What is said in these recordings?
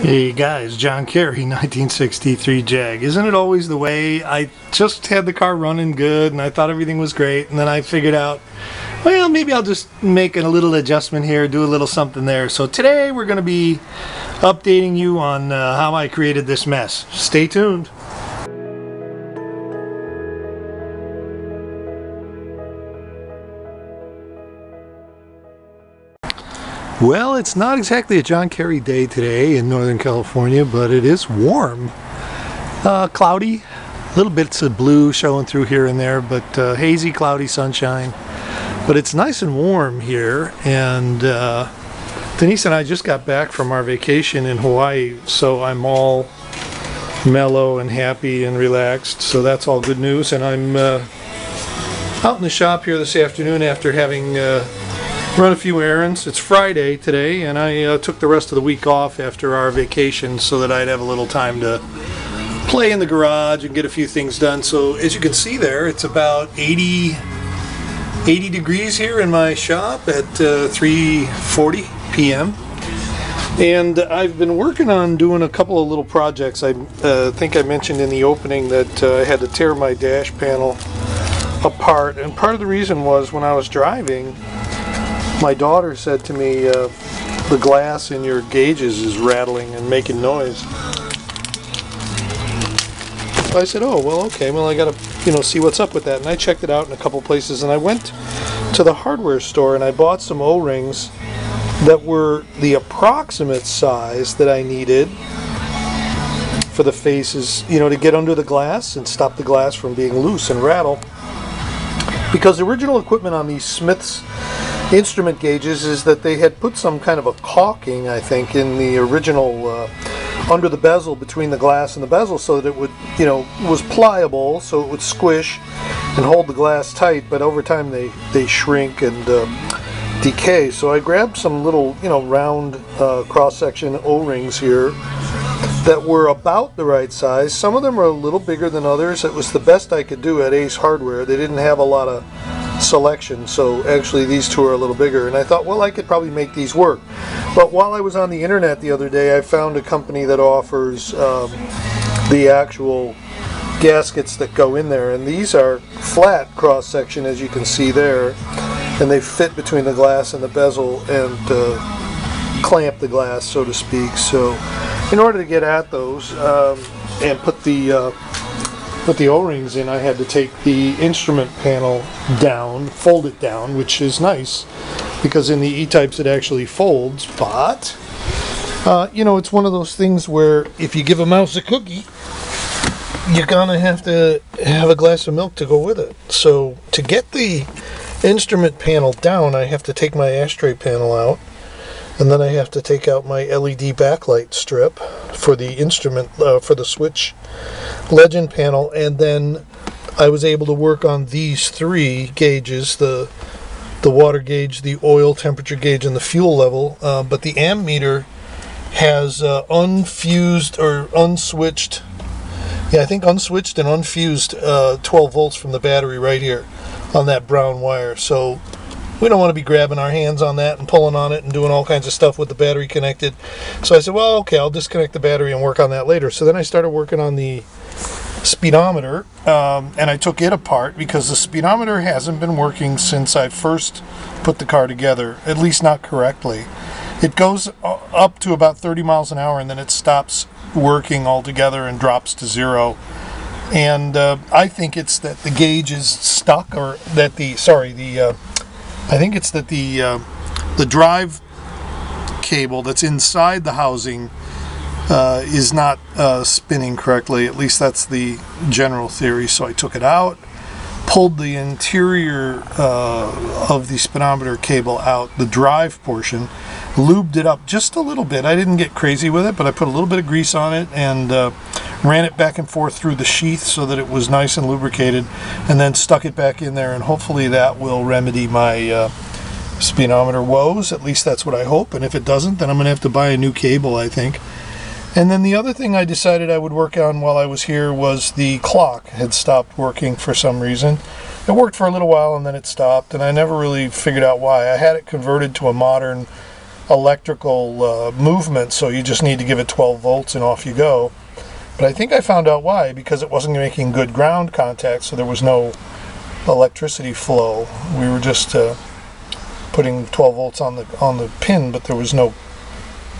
Hey guys, John Carey, 1963 Jag. Isn't it always the way? I just had the car running good and I thought everything was great and then I figured out, well, maybe I'll just make a little adjustment here, do a little something there. So today we're going to be updating you on uh, how I created this mess. Stay tuned. Well, it's not exactly a John Carey day today in Northern California, but it is warm. Uh, cloudy, little bits of blue showing through here and there, but uh, hazy, cloudy sunshine. But it's nice and warm here, and uh, Denise and I just got back from our vacation in Hawaii, so I'm all mellow and happy and relaxed, so that's all good news. And I'm uh, out in the shop here this afternoon after having uh, run a few errands. It's Friday today, and I uh, took the rest of the week off after our vacation so that I'd have a little time to play in the garage and get a few things done. So as you can see there, it's about 80, 80 degrees here in my shop at uh, 3.40 p.m. And I've been working on doing a couple of little projects. I uh, think I mentioned in the opening that uh, I had to tear my dash panel apart. And part of the reason was when I was driving, my daughter said to me, uh, the glass in your gauges is rattling and making noise. So I said, oh, well, okay, well, I gotta, you know, see what's up with that. And I checked it out in a couple places and I went to the hardware store and I bought some O-rings that were the approximate size that I needed for the faces, you know, to get under the glass and stop the glass from being loose and rattle. Because the original equipment on these Smiths instrument gauges is that they had put some kind of a caulking, I think, in the original uh, under the bezel between the glass and the bezel so that it would, you know, was pliable so it would squish and hold the glass tight, but over time they, they shrink and uh, decay. So I grabbed some little, you know, round uh, cross-section O-rings here that were about the right size. Some of them are a little bigger than others. It was the best I could do at Ace Hardware. They didn't have a lot of selection so actually these two are a little bigger and I thought well I could probably make these work. But while I was on the internet the other day I found a company that offers um, the actual gaskets that go in there and these are flat cross section as you can see there and they fit between the glass and the bezel and uh, clamp the glass so to speak. So in order to get at those um, and put the uh, put the O-rings in, I had to take the instrument panel down, fold it down, which is nice because in the E-types it actually folds, but uh, you know, it's one of those things where if you give a mouse a cookie, you're gonna have to have a glass of milk to go with it. So to get the instrument panel down, I have to take my ashtray panel out and then I have to take out my LED backlight strip for the instrument uh, for the switch legend panel. And then I was able to work on these three gauges the the water gauge the oil temperature gauge and the fuel level. Uh, but the ammeter has uh, unfused or unswitched yeah I think unswitched and unfused uh, 12 volts from the battery right here on that brown wire. So we don't want to be grabbing our hands on that and pulling on it and doing all kinds of stuff with the battery connected. So I said, well, okay, I'll disconnect the battery and work on that later. So then I started working on the speedometer um, and I took it apart because the speedometer hasn't been working since I first put the car together, at least not correctly. It goes up to about 30 miles an hour and then it stops working altogether and drops to zero. And uh, I think it's that the gauge is stuck or that the, sorry, the uh, I think it's that the uh, the drive cable that's inside the housing uh, is not uh, spinning correctly. At least that's the general theory. So I took it out, pulled the interior uh, of the speedometer cable out, the drive portion, lubed it up just a little bit. I didn't get crazy with it, but I put a little bit of grease on it and uh, ran it back and forth through the sheath so that it was nice and lubricated, and then stuck it back in there, and hopefully that will remedy my uh, speedometer woes. At least that's what I hope, and if it doesn't, then I'm going to have to buy a new cable, I think. And then the other thing I decided I would work on while I was here was the clock had stopped working for some reason. It worked for a little while and then it stopped, and I never really figured out why. I had it converted to a modern electrical uh, movement, so you just need to give it 12 volts and off you go. But I think I found out why, because it wasn't making good ground contact, so there was no electricity flow. We were just uh, putting 12 volts on the on the pin, but there was no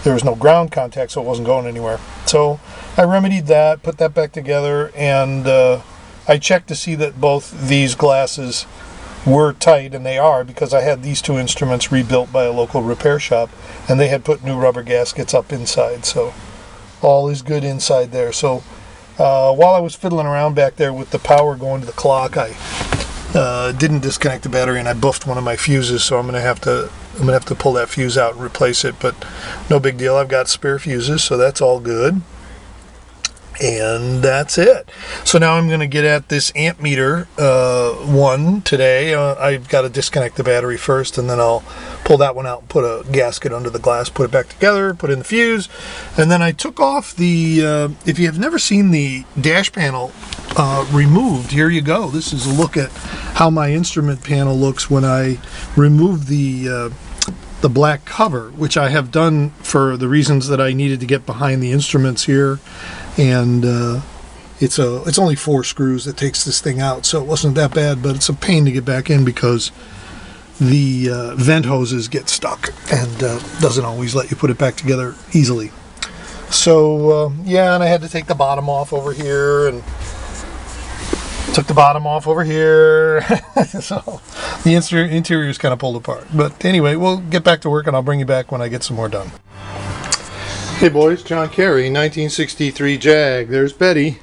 there was no ground contact, so it wasn't going anywhere. So I remedied that, put that back together, and uh, I checked to see that both these glasses were tight, and they are because I had these two instruments rebuilt by a local repair shop, and they had put new rubber gaskets up inside, so all is good inside there. So uh, while I was fiddling around back there with the power going to the clock, I uh, didn't disconnect the battery and I buffed one of my fuses, so I'm gonna have to I'm gonna have to pull that fuse out and replace it. But no big deal. I've got spare fuses, so that's all good. And that's it. So now I'm going to get at this amp meter uh, one today. Uh, I've got to disconnect the battery first, and then I'll pull that one out put a gasket under the glass, put it back together, put in the fuse, and then I took off the. Uh, if you have never seen the dash panel uh, removed, here you go. This is a look at how my instrument panel looks when I remove the uh, the black cover, which I have done for the reasons that I needed to get behind the instruments here, and uh, it's a it's only four screws that takes this thing out, so it wasn't that bad, but it's a pain to get back in because the uh, vent hoses get stuck and uh, doesn't always let you put it back together easily. So uh, yeah, and I had to take the bottom off over here and took the bottom off over here. so the interior is kind of pulled apart. But anyway, we'll get back to work and I'll bring you back when I get some more done. Hey boys, John Carey, 1963 Jag. There's Bettie.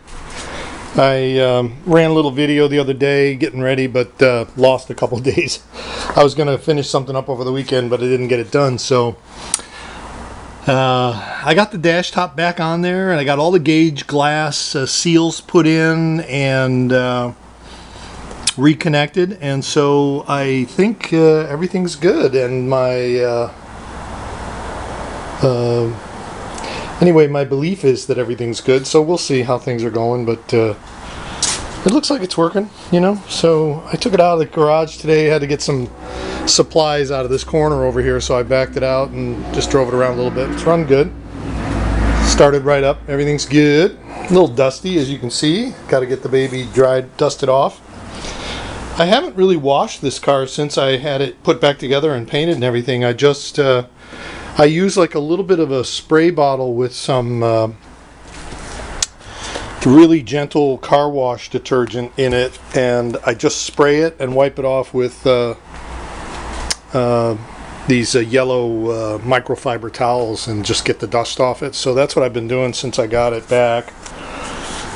I um, ran a little video the other day getting ready, but uh, lost a couple days. I was going to finish something up over the weekend, but I didn't get it done. So uh, I got the dash top back on there, and I got all the gauge glass uh, seals put in and uh, reconnected. And so I think uh, everything's good. And my uh, anyway, my belief is that everything's good. So we'll see how things are going, but it looks like it's working, you know. So I took it out of the garage today. Had to get some supplies out of this corner over here, so I backed it out and just drove it around a little bit. It's run good. Started right up. Everything's good. A little dusty, as you can see. Got to get the baby dried, dusted off. I haven't really washed this car since I had it put back together and painted and everything. I just uh, I use like a little bit of a spray bottle with some. Uh, really gentle car wash detergent in it and I just spray it and wipe it off with uh, these uh, yellow uh, microfiber towels and just get the dust off it. So that's what I've been doing since I got it back.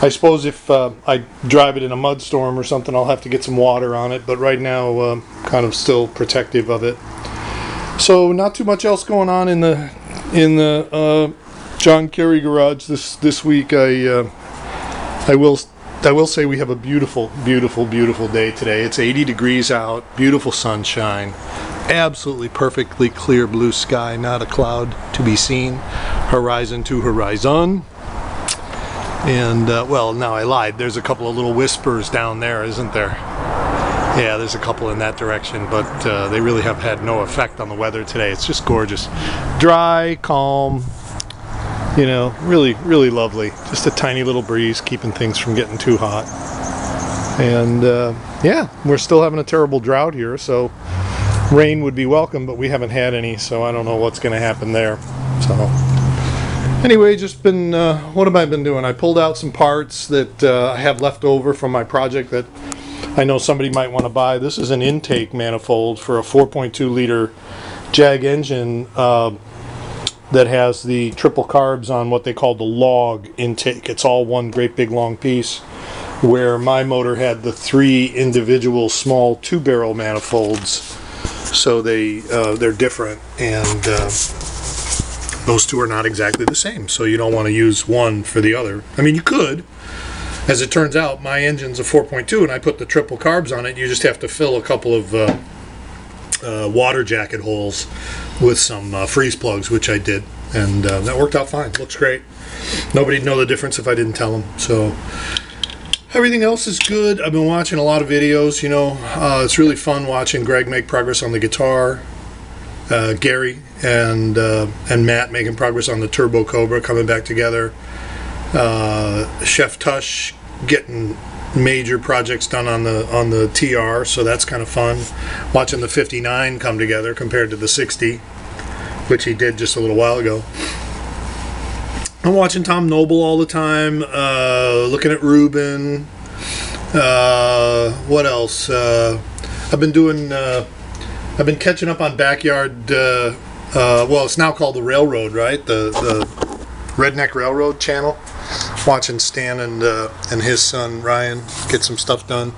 I suppose if uh, I drive it in a mud storm or something I'll have to get some water on it but right now uh, kind of still protective of it. So not too much else going on in the in the John Carey garage this this week. I I will I will say we have a beautiful, beautiful, beautiful day today. It's 80 degrees out, beautiful sunshine, absolutely perfectly clear blue sky, not a cloud to be seen, horizon to horizon. And, uh, well, now I lied. There's a couple of little whispers down there, isn't there? Yeah, there's a couple in that direction, but uh, they really have had no effect on the weather today. It's just gorgeous. Dry, calm, you know, really, really lovely. Just a tiny little breeze keeping things from getting too hot. And uh, yeah, we're still having a terrible drought here, so rain would be welcome, but we haven't had any, so I don't know what's going to happen there. So anyway, just been, uh, what have I been doing? I pulled out some parts that uh, I have left over from my project that I know somebody might want to buy. This is an intake manifold for a 4.2 liter Jag engine. Uh, that has the triple carbs on what they call the log intake. It's all one great big long piece. Where my motor had the three individual small two barrel manifolds, so they uh, they're different, and uh, those two are not exactly the same. So you don't want to use one for the other. I mean, you could. As it turns out, my engine's a 4.2, and I put the triple carbs on it. You just have to fill a couple of uh, uh, water jacket holes with some uh, freeze plugs, which I did, and uh, that worked out fine. Looks great. Nobody'd know the difference if I didn't tell them. So everything else is good. I've been watching a lot of videos. You know, uh, it's really fun watching Greg make progress on the guitar. uh, Gary and uh, and Matt making progress on the Turbo Cobra coming back together. Uh, Chef Tush getting major projects done on the on the TR, so that's kind of fun. Watching the 59 come together compared to the 60, which he did just a little while ago. I'm watching Tom Noble all the time. Uh, looking at Ruben. Uh, what else? Uh, I've been doing. Uh, I've been catching up on backyard. Uh, uh, well, it's now called the Railroad, right? The the Redneck Railroad channel. Watching Stan and and his son Ryan get some stuff done.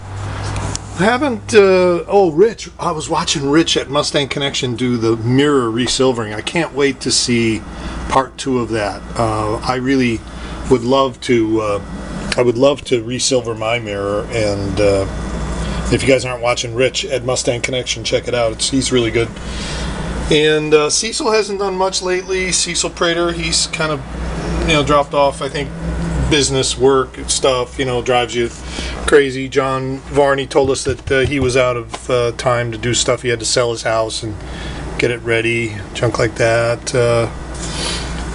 I haven't. Uh, oh, Rich. I was watching Rich at Mustang Connection do the mirror resilvering. I can't wait to see part two of that. Uh, I really would love to. Uh, I would love to resilver my mirror, and uh, if you guys aren't watching Rich at Mustang Connection, check it out. It's, he's really good. And uh, Cecil hasn't done much lately. Cecil Prater, he's kind of you know dropped off. I think business work stuff you know drives you crazy. John Varney told us that uh, he was out of uh, time to do stuff. He had to sell his house and get it ready, junk like that. Uh,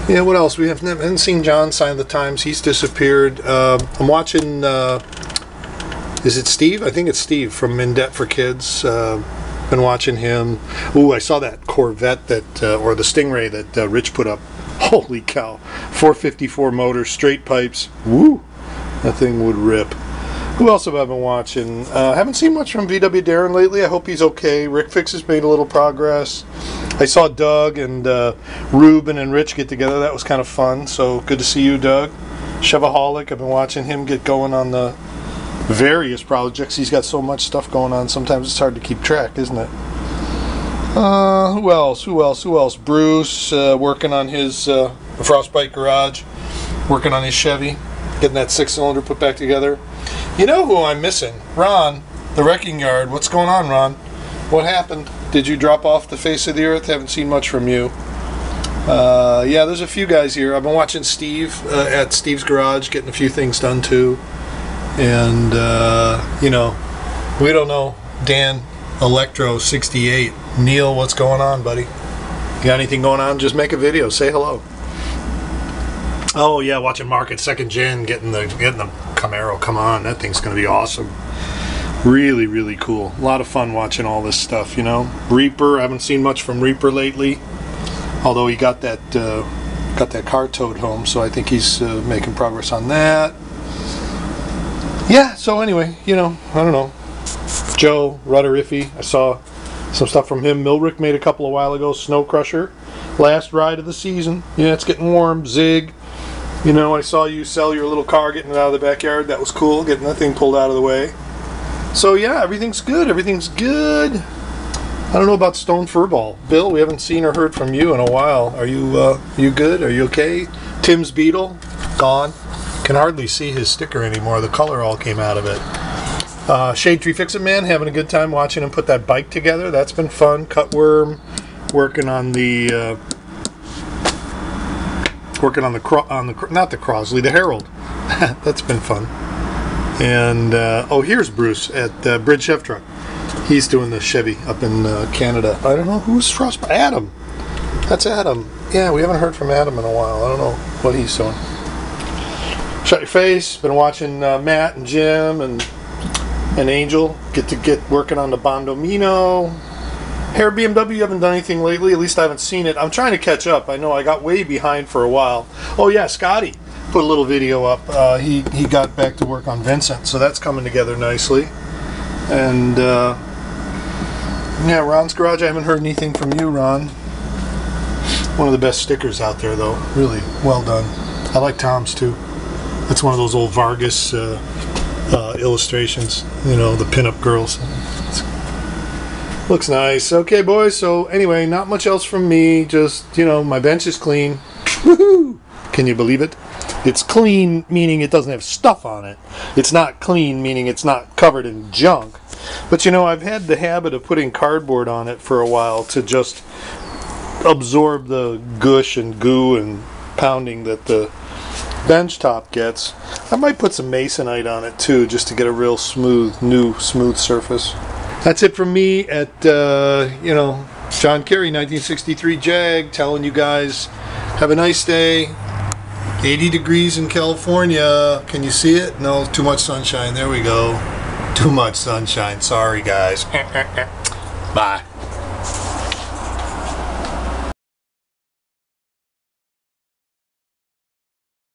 yeah, what else? We have never, haven't seen John sign the Times. He's disappeared. Uh, I'm watching. Uh, is it Steve? I think it's Steve from In Debt for Kids. Uh, been watching him. Ooh, I saw that Corvette that, uh, or the Stingray that uh, Rich put up. Holy cow! 454 motor, straight pipes. Woo! That thing would rip. Who else have I been watching? Uh, haven't seen much from VW Darren lately. I hope he's okay. Rick Fix has made a little progress. I saw Doug and uh, Ruben and Rich get together. That was kind of fun. So good to see you, Doug. Chevaholic, I've been watching him get going on the various projects. He's got so much stuff going on. Sometimes it's hard to keep track, isn't it? Uh, who else? Who else? Who else? Bruce uh, working on his uh, Frostbite Garage, working on his Chevy, getting that six cylinder put back together. You know who I'm missing? Ron, the Wrecking Yard. What's going on, Ron? What happened? Did you drop off the face of the earth? Haven't seen much from you. Uh, yeah, there's a few guys here. I've been watching Steve uh, at Steve's Garage, getting a few things done too. And, uh, you know, we don't know Dan Electro 68. Neil, what's going on, buddy? You got anything going on? Just make a video. Say hello. Oh yeah, watching Market Second Gen getting the getting the Camaro. Come on, that thing's gonna be awesome. Really, really cool. A lot of fun watching all this stuff. You know, Reaper. I haven't seen much from Reaper lately. Although he got that uh, got that car towed home, so I think he's uh, making progress on that. Yeah. So anyway, you know, I don't know. Joe Rudder Iffy. I saw some stuff from him. Milrick made a couple a while ago. Snow Crusher. Last ride of the season. Yeah, it's getting warm. Zig. You know, I saw you sell your little car, getting it out of the backyard. That was cool, getting that thing pulled out of the way. So yeah, everything's good. Everything's good. I don't know about Stone Furball. Bill, we haven't seen or heard from you in a while. Are you uh, you good? Are you okay? Tim's Beetle, gone. Can hardly see his sticker anymore. The color all came out of it. Uh, Shade Tree Fix It Man, having a good time watching him put that bike together. That's been fun. Cutworm, working on the uh, working on the cro- on the not the Crosley, the Herald. That's been fun. And uh, oh, here's Bruce at uh, Bridge Chef Truck. He's doing the Chevy up in uh, Canada. I don't know who's Frost. Adam. That's Adam. Yeah, we haven't heard from Adam in a while. I don't know what he's doing. Shut your face. Been watching uh, Matt and Jim and and Angel get to get working on the Bondomino. Hair BMW, you haven't done anything lately. At least I haven't seen it. I'm trying to catch up. I know I got way behind for a while. Oh yeah, Scotty put a little video up. Uh, he he got back to work on Vincent, so that's coming together nicely. And uh, yeah, Ron's Garage. I haven't heard anything from you, Ron. One of the best stickers out there, though. Really well done. I like Tom's too. That's one of those old Vargas uh, uh, illustrations. You know, the pinup girls. Looks nice. Okay, boys. So anyway, not much else from me. Just you know, my bench is clean. Woohoo! Can you believe it? It's clean, meaning it doesn't have stuff on it. It's not clean, meaning it's not covered in junk. But you know, I've had the habit of putting cardboard on it for a while to just absorb the gush and goo and pounding that the bench top gets. I might put some masonite on it too, just to get a real smooth, new, smooth surface. That's it from me at, uh, you know, John Carey, 1963 Jag, telling you guys, have a nice day. 80 degrees in California. Can you see it? No, too much sunshine. There we go. Too much sunshine. Sorry, guys. Bye.